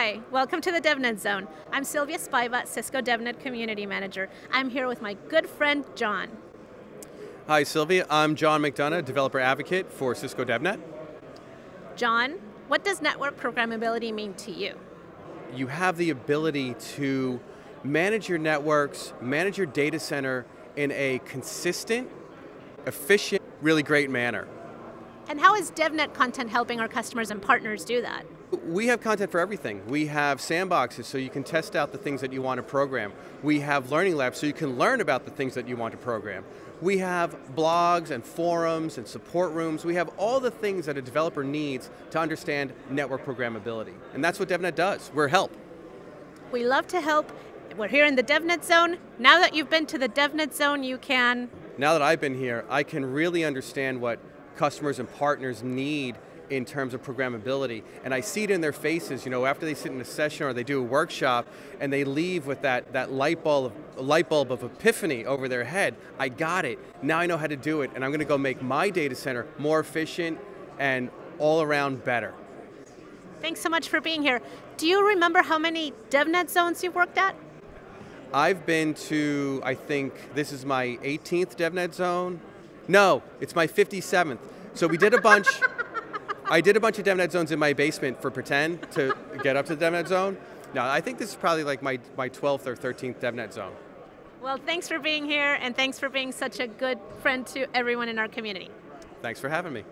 Hi, welcome to the DevNet Zone. I'm Silvia Spiva, Cisco DevNet Community Manager. I'm here with my good friend, John. Hi Sylvia, I'm John McDonough, Developer Advocate for Cisco DevNet. John, what does network programmability mean to you? You have the ability to manage your networks, manage your data center in a consistent, efficient, really great manner. And how is DevNet content helping our customers and partners do that? We have content for everything. We have sandboxes so you can test out the things that you want to program. We have learning labs so you can learn about the things that you want to program. We have blogs and forums and support rooms. We have all the things that a developer needs to understand network programmability. And that's what DevNet does. We're help. We love to help. We're here in the DevNet Zone. Now that you've been to the DevNet Zone, you can... Now that I've been here, I can really understand what customers and partners need in terms of programmability. And I see it in their faces, you know, after they sit in a session or they do a workshop and they leave with that, that light, bulb of, light bulb of epiphany over their head. I got it, now I know how to do it, and I'm going to go make my data center more efficient and all around better. Thanks so much for being here. Do you remember how many DevNet zones you've worked at? I've been to, I think, this is my 18th DevNet zone. No, it's my 57th. So we did a bunch. I did a bunch of DevNet zones in my basement for pretend to get up to the DevNet zone. Now, I think this is probably like my, my 12th or 13th DevNet zone. Well, thanks for being here and thanks for being such a good friend to everyone in our community. Thanks for having me.